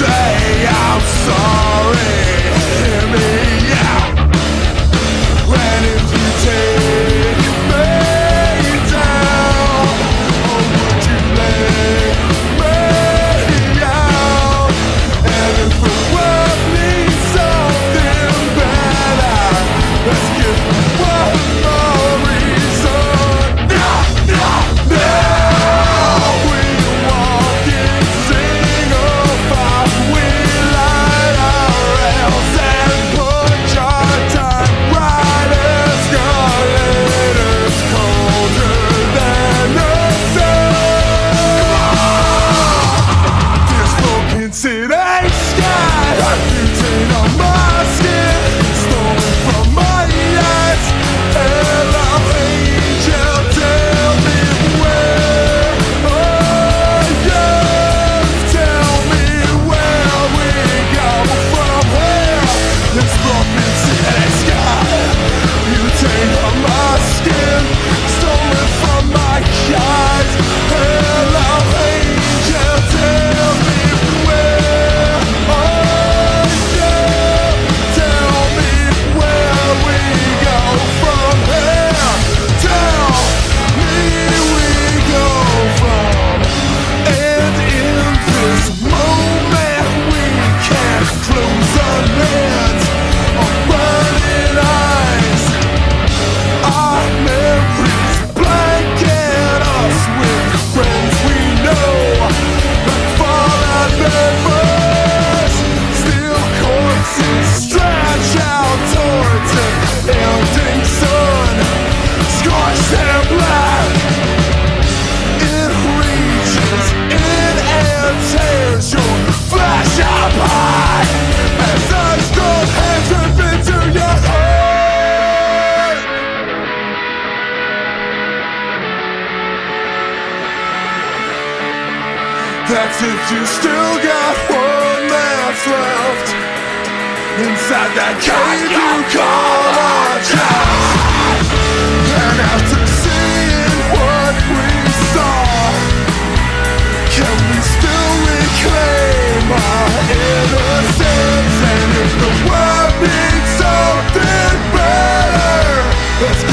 say I'm That's if you still got one that's left Inside that cave you call a chest And after seeing what we saw. Can we still reclaim our innocence? And if the world needs something better Let's